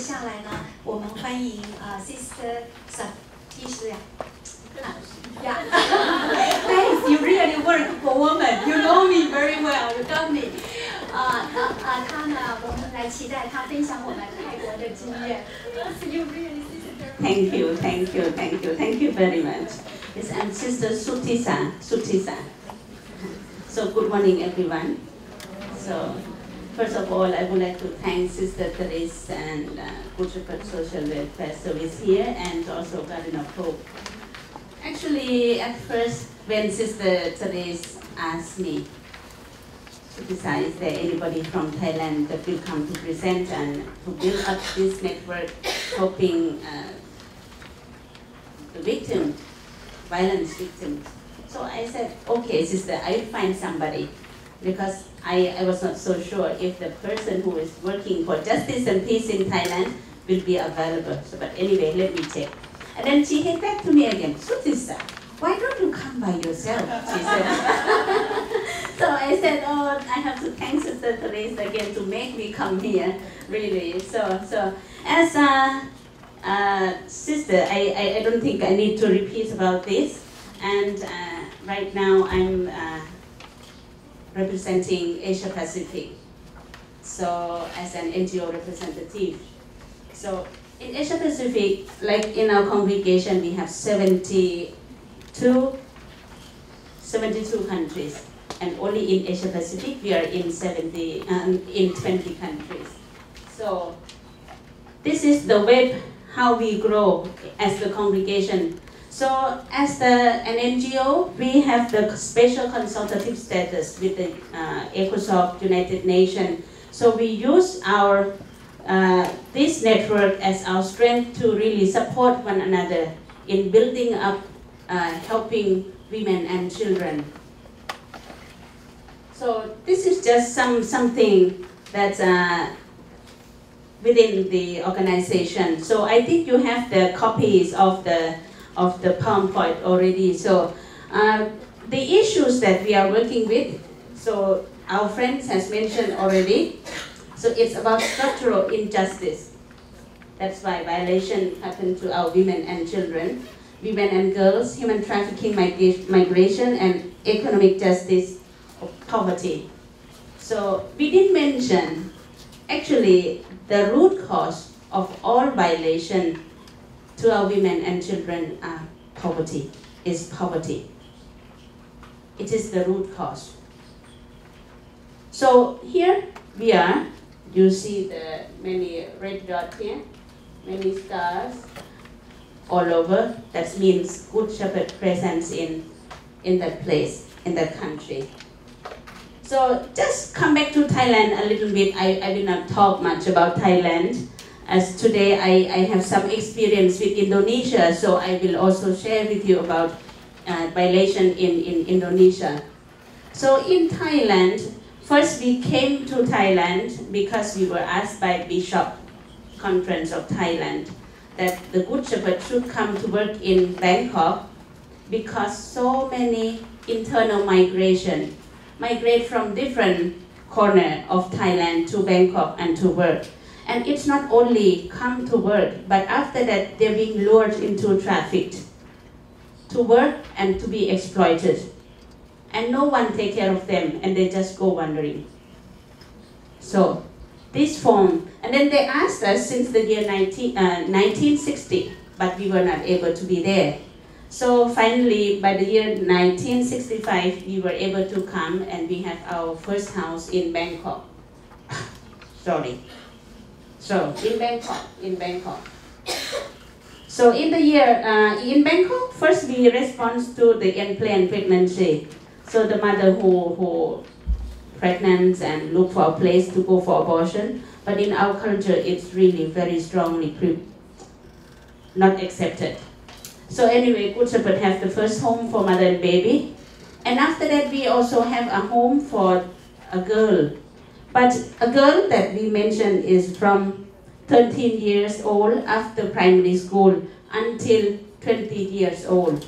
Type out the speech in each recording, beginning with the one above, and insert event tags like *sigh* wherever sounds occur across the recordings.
下来呢，我们欢迎呃 Sister Satisha。Yeah. *laughs* Thanks. You really work for women. You know me very well. You got me. 啊，他啊，他呢，我们来期待他分享我们泰国的经验。You really, sister. Thank you, thank you, thank you, thank you very much. Yes, I'm Sister Sutisa. Sutisa. So good morning, everyone. So first of all, I would like to thank Sister Therese and uh, Social Welfare Service here, and also Garden of Hope. Actually, at first, when Sister Therese asked me to decide is there anybody from Thailand that will come to present and to build up this network, helping uh, the victim, violence victims. So I said, okay, sister, I'll find somebody because I, I was not so sure if the person who is working for justice and peace in Thailand will be available. So, but anyway, let me check. And then she came back to me again, Sutisa, why don't you come by yourself? She said. *laughs* so I said, oh, I have to thank Sister Teresa again to make me come here, really. So, so as a, sister, I, I, I don't think I need to repeat about this. And uh, right now I'm uh, representing Asia Pacific. So as an NGO representative. So in Asia Pacific, like in our congregation, we have 72, 72 countries. And only in Asia Pacific, we are in 70, um, in 20 countries. So this is the web, how we grow as the congregation. So as the, an NGO, we have the special consultative status with the uh, ECOSOC United Nations. So we use our uh, this network as our strength to really support one another in building up, uh, helping women and children. So this is just some something that's uh, within the organization. So I think you have the copies of the of the PowerPoint already. So uh, the issues that we are working with, so our friends has mentioned already. So it's about structural injustice. That's why violation happen to our women and children, women and girls, human trafficking, migration, and economic justice of poverty. So we did mention, actually, the root cause of all violation to our women and children are poverty, is poverty. It is the root cause. So here we are, you see the many red dots here, many stars all over. That means Good Shepherd presence in, in that place, in that country. So just come back to Thailand a little bit. I, I will not talk much about Thailand as today I, I have some experience with Indonesia, so I will also share with you about uh, violation in, in Indonesia. So in Thailand, first we came to Thailand because we were asked by Bishop Conference of Thailand that the Good Shepherd should come to work in Bangkok because so many internal migration migrate from different corner of Thailand to Bangkok and to work. And it's not only come to work, but after that they're being lured into trafficked to work and to be exploited. And no one take care of them and they just go wandering. So this form, and then they asked us since the year 19, uh, 1960, but we were not able to be there. So finally, by the year 1965, we were able to come and we have our first house in Bangkok. *laughs* Sorry. So in Bangkok, in Bangkok. So in the year, uh, in Bangkok, first we respond to the unplanned pregnancy. So the mother who, who pregnant and look for a place to go for abortion. But in our culture, it's really very strongly not accepted. So anyway, Good Shepherd have the first home for mother and baby. And after that, we also have a home for a girl but a girl that we mentioned is from 13 years old after primary school until 20 years old.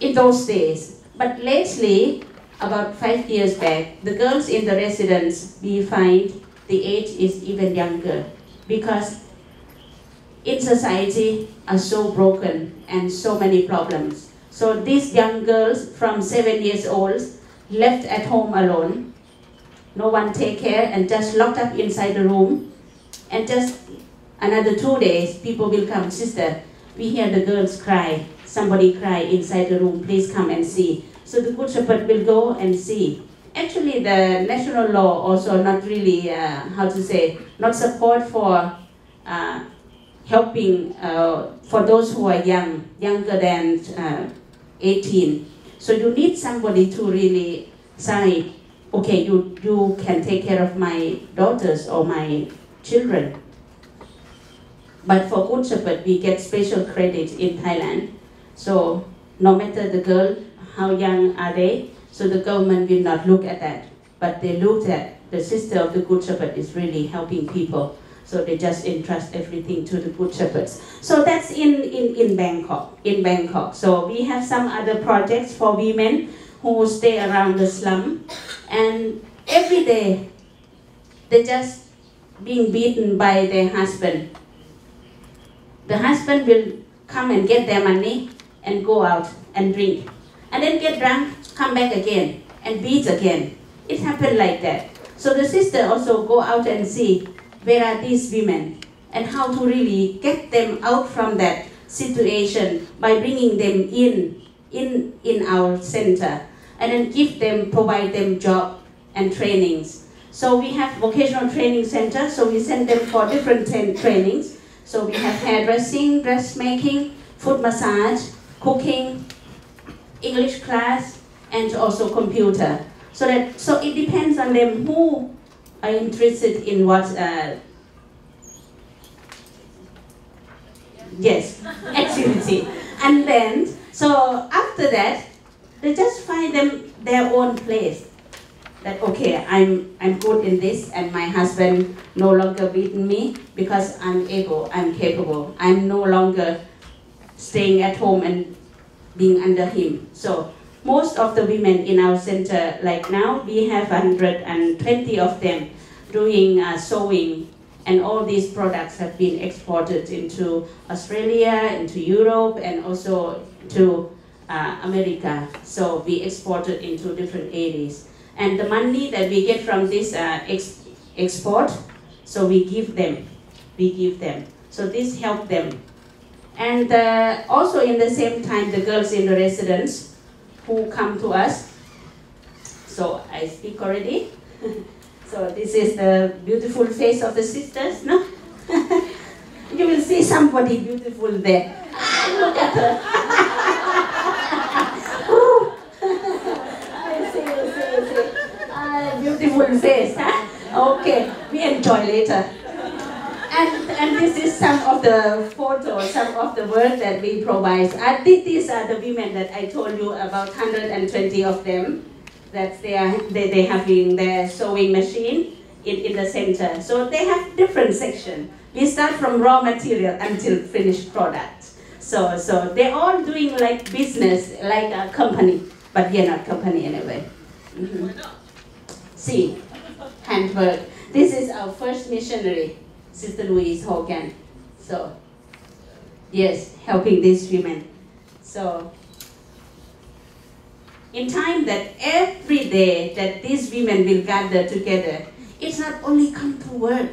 In those days. But lately, about five years back, the girls in the residence, we find the age is even younger because in society are so broken and so many problems. So these young girls from seven years old left at home alone, no one take care and just locked up inside the room and just another two days people will come, sister, we hear the girls cry, somebody cry inside the room, please come and see. So the Good Shepherd will go and see. Actually, the national law also not really, uh, how to say, not support for uh, helping uh, for those who are young, younger than uh, 18. So you need somebody to really say, okay, you, you can take care of my daughters or my children. But for Good Shepherd, we get special credit in Thailand. So no matter the girl, how young are they, so the government will not look at that. But they look at the sister of the Good Shepherd is really helping people. So they just entrust everything to the Good Shepherds. So that's in, in, in Bangkok, in Bangkok. So we have some other projects for women who stay around the slum. And every day, they just being beaten by their husband. The husband will come and get their money and go out and drink. And then get drunk, come back again, and beat again. It happened like that. So the sister also go out and see where are these women and how to really get them out from that situation by bringing them in in in our center and then give them provide them job and trainings. So we have vocational training center so we send them for different trainings. So we have hairdressing dressmaking foot massage cooking english class and also computer. So that so it depends on them who are interested in what uh, yes activity. And then so after that they just find them their own place. That okay i'm i'm good in this and my husband no longer beating me because i'm able i'm capable. I'm no longer staying at home and being under him. So most of the women in our center, like now, we have 120 of them doing uh, sewing, and all these products have been exported into Australia, into Europe, and also to uh, America. So we exported into different areas. And the money that we get from this uh, ex export, so we give them, we give them. So this help them. And uh, also in the same time, the girls in the residence, who come to us. So I speak already. *laughs* so this is the beautiful face of the sisters, no? *laughs* you will see somebody beautiful there. Ah, *laughs* look at her. see, see, see. Ah, beautiful face? Okay, we enjoy later. And, and this is some of the photos, some of the work that we provide. And these are the women that I told you about 120 of them that they are they, they have in their sewing machine in, in the center. So they have different section. We start from raw material until finished product. So so they're all doing like business, like a company, but we are not company anyway. Mm -hmm. See, handwork. This is our first missionary. Sister Louise Hogan. So, yes, helping these women. So, in time that every day that these women will gather together, it's not only come to work,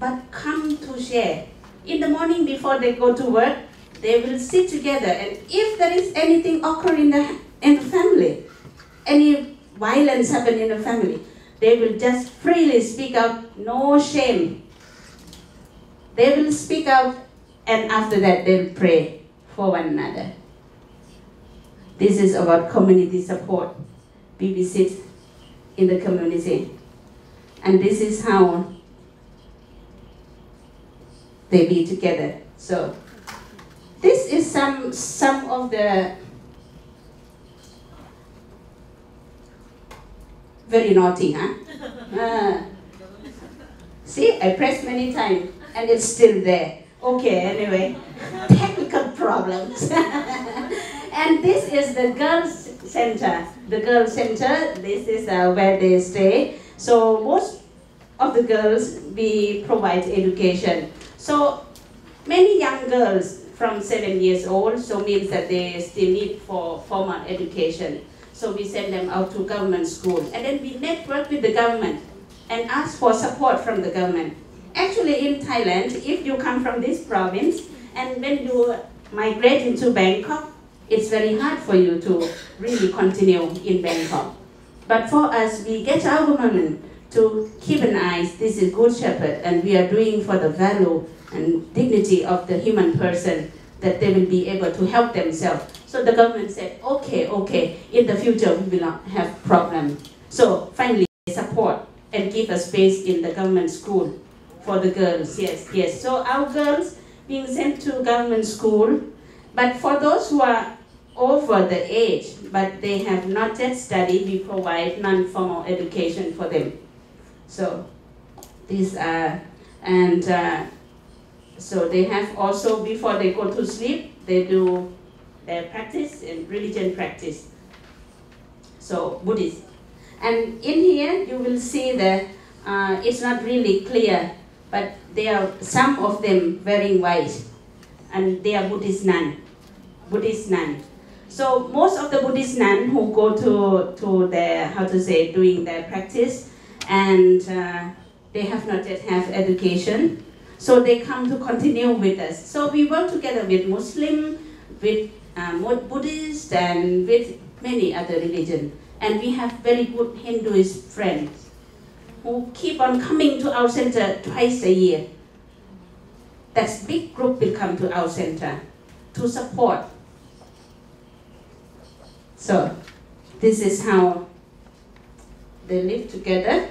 but come to share. In the morning before they go to work, they will sit together and if there is anything occur in the, in the family, any violence happen in the family, they will just freely speak out, no shame, they will speak out and after that they'll pray for one another. This is about community support. Sit in the community. And this is how they be together. So this is some some of the very naughty, huh? Uh, see, I pressed many times and it's still there. Okay, anyway, technical problems. *laughs* and this is the girls' center. The girls' center, this is uh, where they stay. So most of the girls we provide education. So many young girls from seven years old, so means that they still need for formal education. So we send them out to government school. And then we network with the government and ask for support from the government. Actually in Thailand, if you come from this province and when you migrate into Bangkok, it's very hard for you to really continue in Bangkok. But for us, we get our government to keep an eye, this is Good Shepherd, and we are doing for the value and dignity of the human person that they will be able to help themselves. So the government said, okay, okay, in the future we will not have problem. So finally, support and give a space in the government school for the girls, yes, yes. So our girls being sent to government school, but for those who are over the age, but they have not yet studied, we provide non-formal education for them. So these are, and uh, so they have also, before they go to sleep, they do their practice and religion practice. So Buddhist. And in here you will see that uh, it's not really clear, but there are some of them wearing white, and they are Buddhist nun, Buddhist nun. So most of the Buddhist nun who go to, to their, how to say, doing their practice, and uh, they have not yet have education, so they come to continue with us. So we work together with Muslim, with um, Buddhist, and with many other religions. And we have very good Hinduist friends who keep on coming to our center twice a year. That big group will come to our center to support. So this is how they live together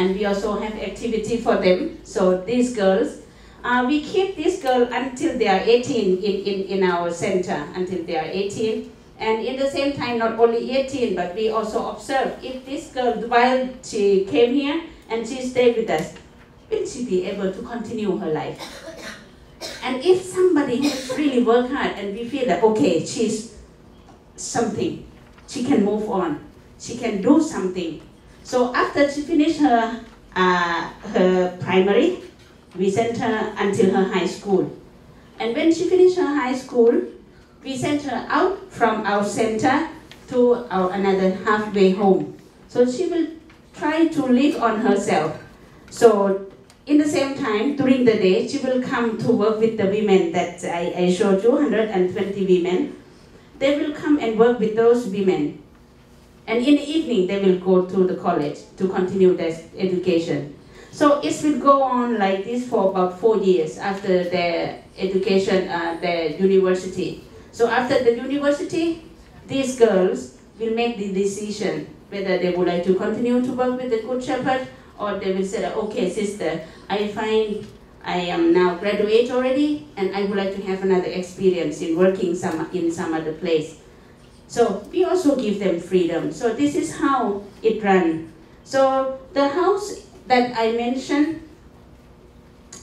and we also have activity for them. So these girls, uh, we keep these girls until they are 18 in, in, in our center, until they are 18. And in the same time, not only 18, but we also observe if this girl, while she came here and she stayed with us, will she be able to continue her life? And if somebody has really worked hard and we feel that, okay, she's something, she can move on, she can do something, so after she finished her, uh, her primary, we sent her until her high school. And when she finished her high school, we sent her out from our center to our another halfway home. So she will try to live on herself. So in the same time, during the day, she will come to work with the women that I, I showed you, 120 women. They will come and work with those women. And in the evening, they will go to the college to continue their education. So it will go on like this for about four years after their education, uh, their university. So after the university, these girls will make the decision whether they would like to continue to work with the Good Shepherd or they will say, okay, sister, I find I am now graduate already and I would like to have another experience in working some, in some other place. So we also give them freedom. So this is how it ran. So the house that I mentioned,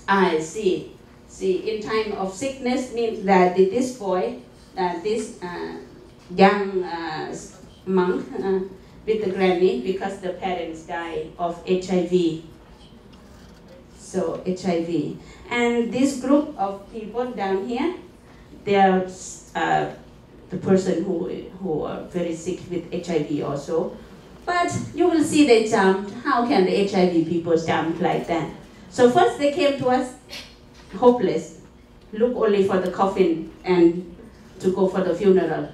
I see. See, in time of sickness means that this boy, uh, this uh, young uh, monk uh, with the granny because the parents died of HIV. So HIV. And this group of people down here, they are uh, the person who, who are very sick with HIV also. But you will see they jumped. How can the HIV people jump like that? So first they came to us hopeless, look only for the coffin and to go for the funeral.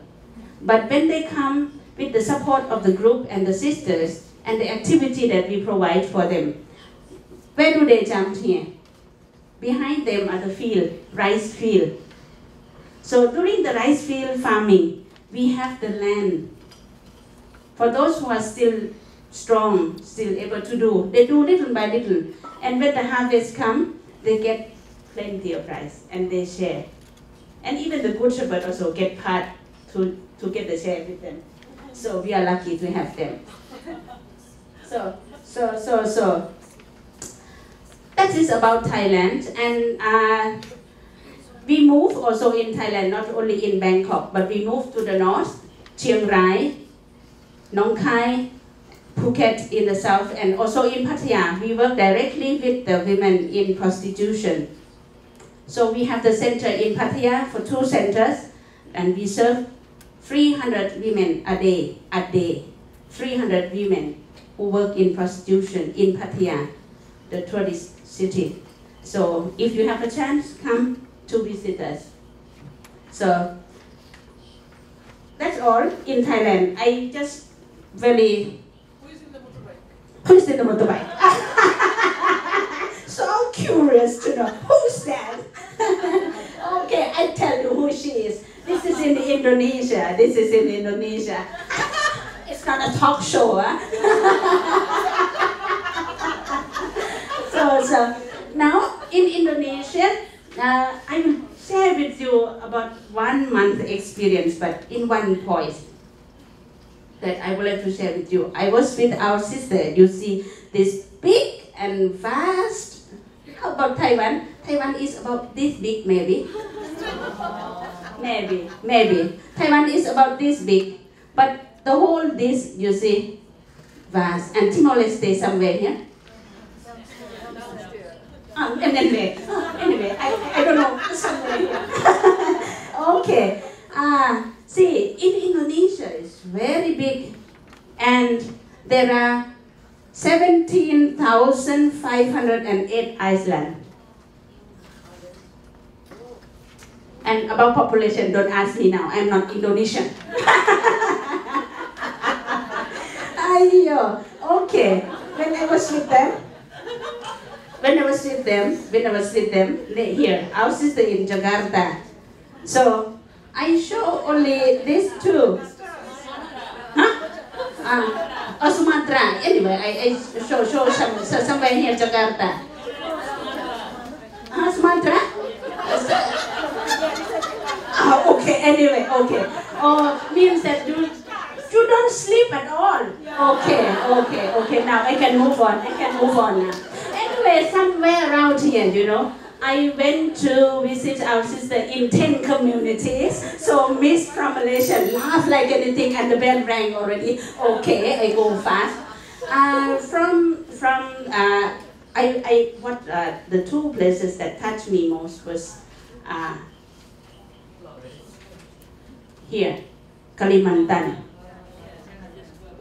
But when they come with the support of the group and the sisters and the activity that we provide for them, where do they jump here? Behind them are the field, rice field. So during the rice field farming, we have the land. For those who are still strong, still able to do, they do little by little. And when the harvest come, they get plenty of rice and they share. And even the good shepherd also get part to, to get the share with them. So we are lucky to have them. So, so, so, so. That is about Thailand. And uh, we move also in Thailand, not only in Bangkok, but we move to the north, Chiang Rai, Nong Khai, Phuket in the south and also in Pattaya. We work directly with the women in prostitution. So we have the center in Pattaya for two centers and we serve 300 women a day, a day. 300 women who work in prostitution in Pattaya, the tourist city. So if you have a chance, come to visit us. So that's all in Thailand. I just very Who is in the motorbike? who's in the motorbike? *laughs* so curious to know who's *laughs* that. okay, I tell you who she is. This is in Indonesia. This is in Indonesia. *laughs* it's not a talk show, huh? so, so now in Indonesia, uh, I will share with you about one month experience, but in one point that I would like to share with you. I was with our sister. You see this big and vast. How about Taiwan? Taiwan is about this big, maybe. maybe, maybe. Taiwan is about this big, but the whole this you see vast. And Timor Leste somewhere here. Um, anyway, uh, anyway, I, I don't know somewhere here. *laughs* okay. Uh, see, in Indonesia it's very big, and there are 17,508 islands. And about population, don't ask me now. I'm not Indonesian. *laughs* Okay. When I was with them, when I was with them, when I was with them, here, our sister in Jakarta. So I show only these two. Huh? Um, oh, Sumatra. Anyway, I, I show show some, so somewhere here, Jakarta. Ah, Sumatra? Ah, okay, anyway, okay. Oh, means that you, you don't sleep at all. Okay, okay, okay. Now I can move on. I can move on now. Somewhere around here, you know, I went to visit our sister in 10 communities. So Miss from Malaysia laughed like anything and the bell rang already. Okay, I go fast. Uh, from, from, uh, I, I, what, uh, the two places that touched me most was, uh, here, Kalimantan.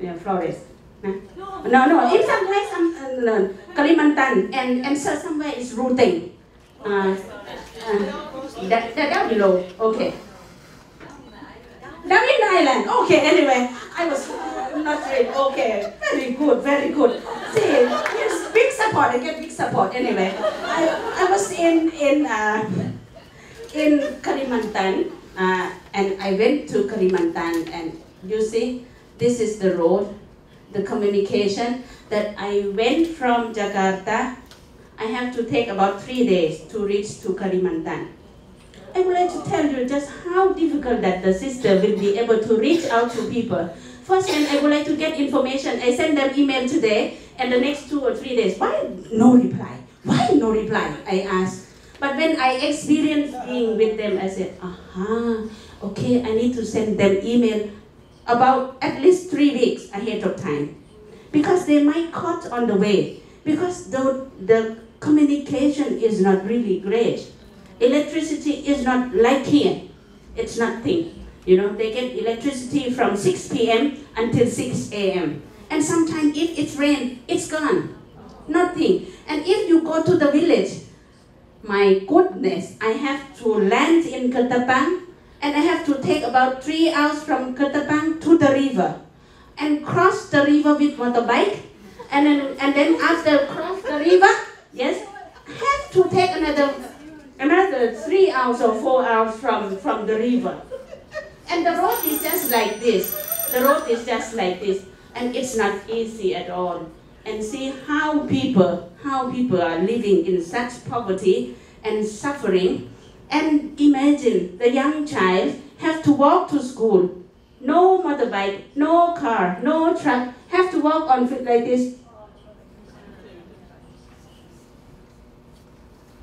Yeah, Flores. No, no, in some place, some, uh, no, Kalimantan, and, and so somewhere is Ruteng. Uh, uh, that, that down below, okay. Down in the island, okay, anyway, I was uh, not really, okay, very good, very good. See, yes, big support, I get big support, anyway. I, I was in, in, uh, in Kalimantan, uh, and I went to Kalimantan, and you see, this is the road, the communication that I went from Jakarta. I have to take about three days to reach to Kalimantan. I would like to tell you just how difficult that the sister will be able to reach out to people. First hand, I would like to get information. I send them email today, and the next two or three days, why no reply? Why no reply? I ask. But when I experienced being with them, I said, aha, okay, I need to send them email about at least three weeks ahead of time. Because they might caught on the way. Because the, the communication is not really great. Electricity is not like here. It's nothing. You know, they get electricity from 6 p.m. until 6 a.m. And sometimes if it's rain, it's gone. Nothing. And if you go to the village, my goodness, I have to land in Ketapang and I have to take about three hours from Ketapang to the river and cross the river with motorbike and then and then after cross the river, yes, have to take another another three hours or four hours from, from the river. And the road is just like this. The road is just like this. And it's not easy at all. And see how people, how people are living in such poverty and suffering. And imagine the young child have to walk to school. No motorbike, no car, no truck, have to walk on foot like this.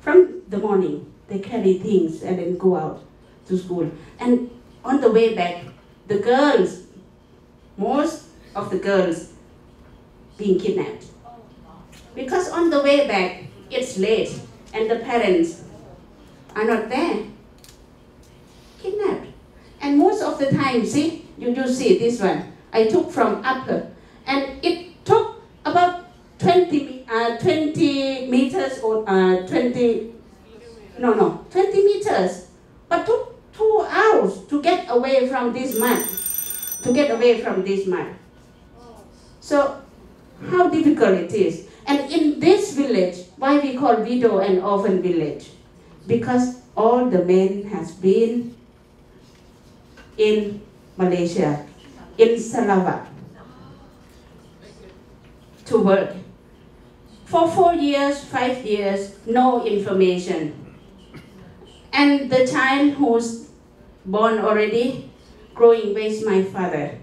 From the morning, they carry things and then go out to school. And on the way back, the girls, most of the girls being kidnapped. Because on the way back, it's late and the parents are not there. Kidnapped. And most of the time, see, you do see this one. I took from upper and it took about 20, uh, 20 meters or uh, 20, no, no, 20 meters. But took two hours to get away from this mud, to get away from this mud. So how difficult it is. And in this village, why we call widow and orphan village? Because all the men has been in Malaysia, in Sarawak, to work. For four years, five years, no information. And the child who's born already, growing with my father.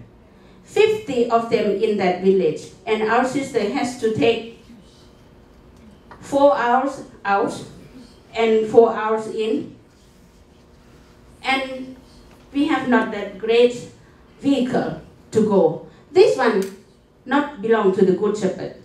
50 of them in that village. And our sister has to take four hours out and four hours in. And we have not that great vehicle to go. This one not belong to the Good Shepherd.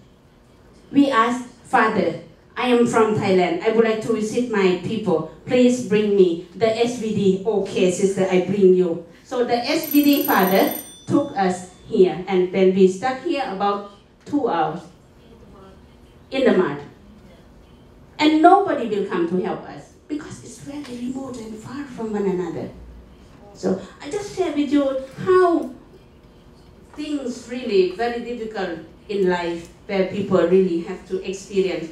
We asked, Father, I am from Thailand. I would like to visit my people. Please bring me the SVD. Okay, sister, I bring you. So the SVD father took us here, and then we stuck here about two hours in the mud. And nobody will come to help us because it's very remote and far from one another. So I just share with you how things really very difficult in life where people really have to experience.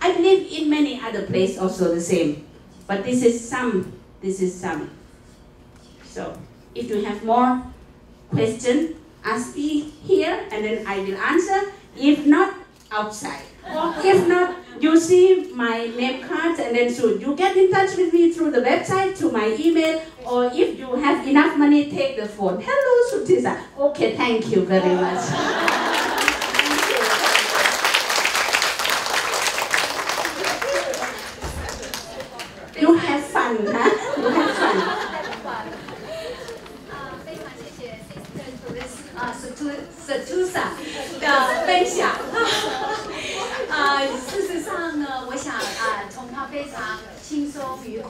I believe in many other places also the same, but this is some, this is some. So if you have more question, ask me here and then I will answer. If not, outside. If not, you see my name cards and then should you get in touch with me through the website, to my email, or if you have enough money, take the phone. Hello, Sutisa. Okay, thank you very much. You have fun, huh? You have fun. 啊，非常谢谢 Sister Teresa 啊 Satusa 的分享。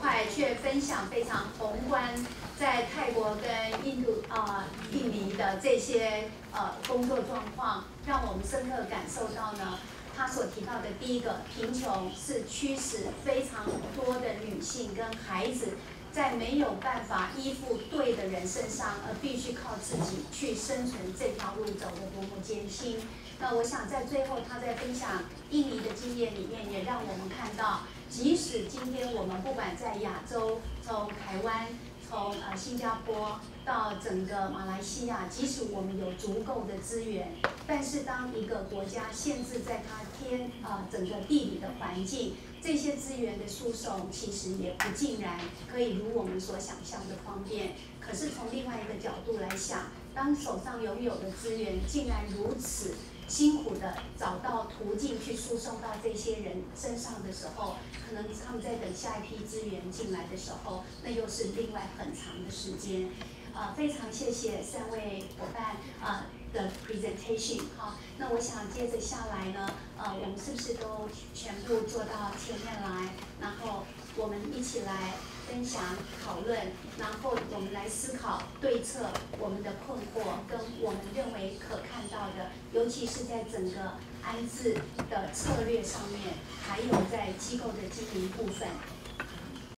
快，却分享非常宏观，在泰国跟印度啊、印尼的这些呃工作状况，让我们深刻感受到呢。他所提到的第一个，贫穷是驱使非常多的女性跟孩子在没有办法依附对的人身上，而必须靠自己去生存这条路走得多么艰辛。那我想在最后他在分享印尼的经验里面，也让我们看到，即使今天我们不管在亚洲，从台湾。从呃新加坡到整个马来西亚，即使我们有足够的资源，但是当一个国家限制在它天呃整个地理的环境，这些资源的输送其实也不尽然可以如我们所想象的方便。可是从另外一个角度来想，当手上拥有的资源竟然如此。辛苦的找到途径去输送到这些人身上的时候，可能他们在等下一批资源进来的时候，那又是另外很长的时间。呃，非常谢谢三位伙伴啊的 presentation 哈。那我想接着下来呢，呃，我们是不是都全部坐到前面来，然后我们一起来。分享、讨论，然后我们来思考对策，我们的困惑跟我们认为可看到的，尤其是在整个安置的策略上面，还有在机构的经营部分。